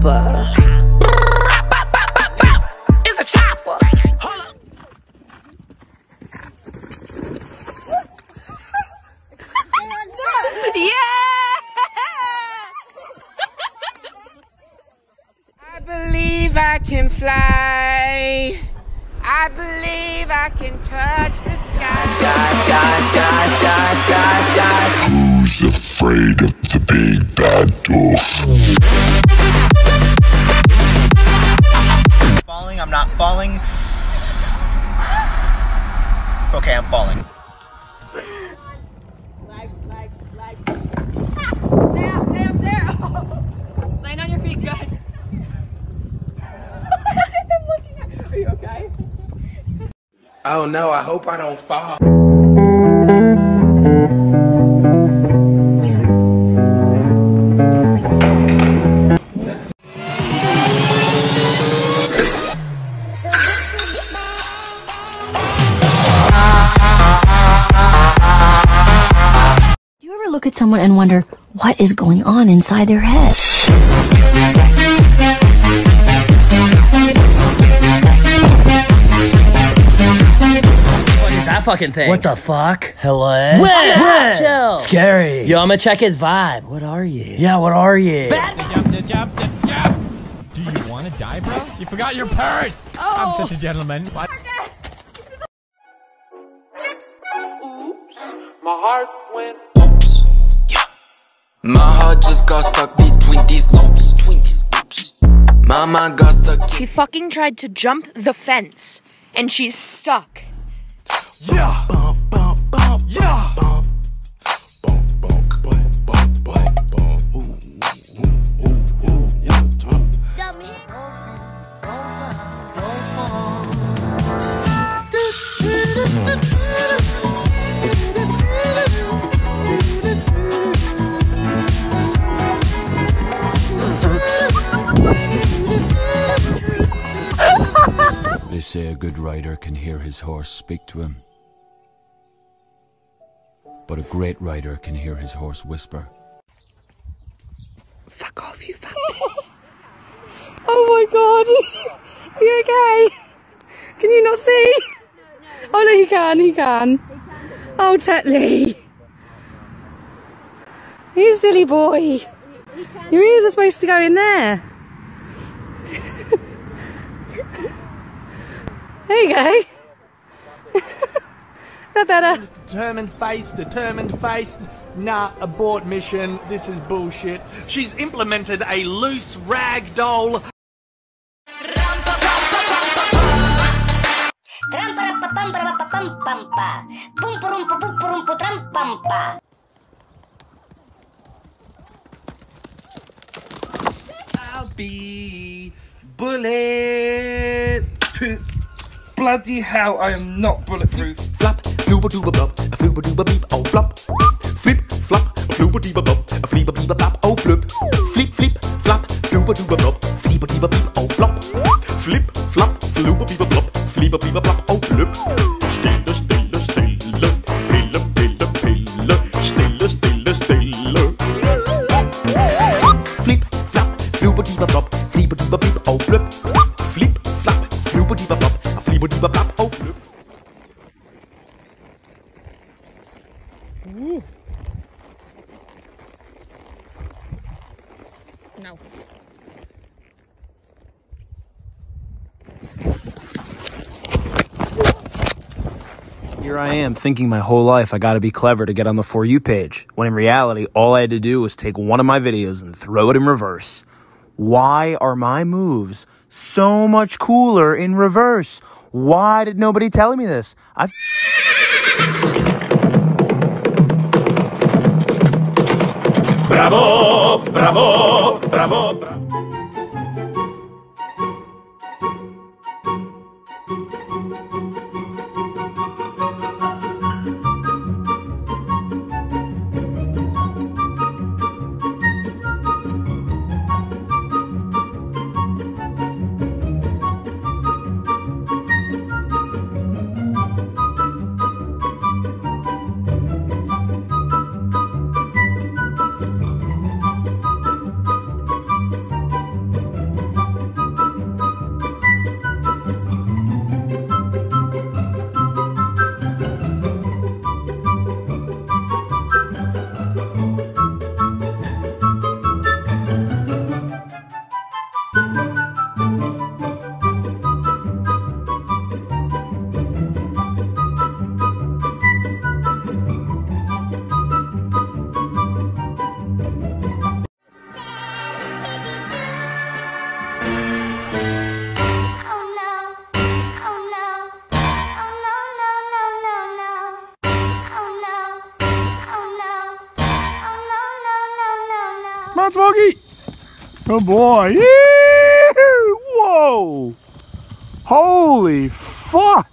chopper. It's a chopper. Yeah! I believe I can fly. I believe I can touch the sky. Who's afraid of the big bad wolf? Falling, I'm falling. Okay, I'm falling. Stay up, stay up there. Land on your feet, good. I'm looking at. Are you okay? Oh no, I hope I don't fall. Look at someone and wonder what is going on inside their head? What is that fucking thing? What the fuck? Hello? Where? Where? Chill. Scary. Yo, I'm gonna check his vibe. What are you? Yeah, what are you? Do you want to die, bro? You forgot your purse. I'm oh. such a gentleman. What? My heart just got stuck between these loops. Between these loops. My mind got stuck. She fucking tried to jump the fence, and she's stuck. Yeah. Say a good rider can hear his horse speak to him. But a great rider can hear his horse whisper. Fuck off, you fat Oh my god. Are you okay? Can you not see? Oh no, he can, he can. Oh, Tetley. You silly boy. Your ears are supposed to go in there. there you go. that better. Determined face, determined face. Nah, abort mission. This is bullshit. She's implemented a loose rag doll. I'll be bullet. Bloody hell, I am not bulletproof. Flop, flooba dooba blop, a flooba dooba beep, oh flop. Flip, flop, a flooba dooba blop, a fleeba beeba blop, oh No. Here I am thinking my whole life I gotta be clever to get on the For You page, when in reality, all I had to do was take one of my videos and throw it in reverse. Why are my moves so much cooler in reverse? Why did nobody tell me this? I've. Браво, браво, браво, браво. On, Smokey. Good boy. Yee! Whoa. Holy fuck.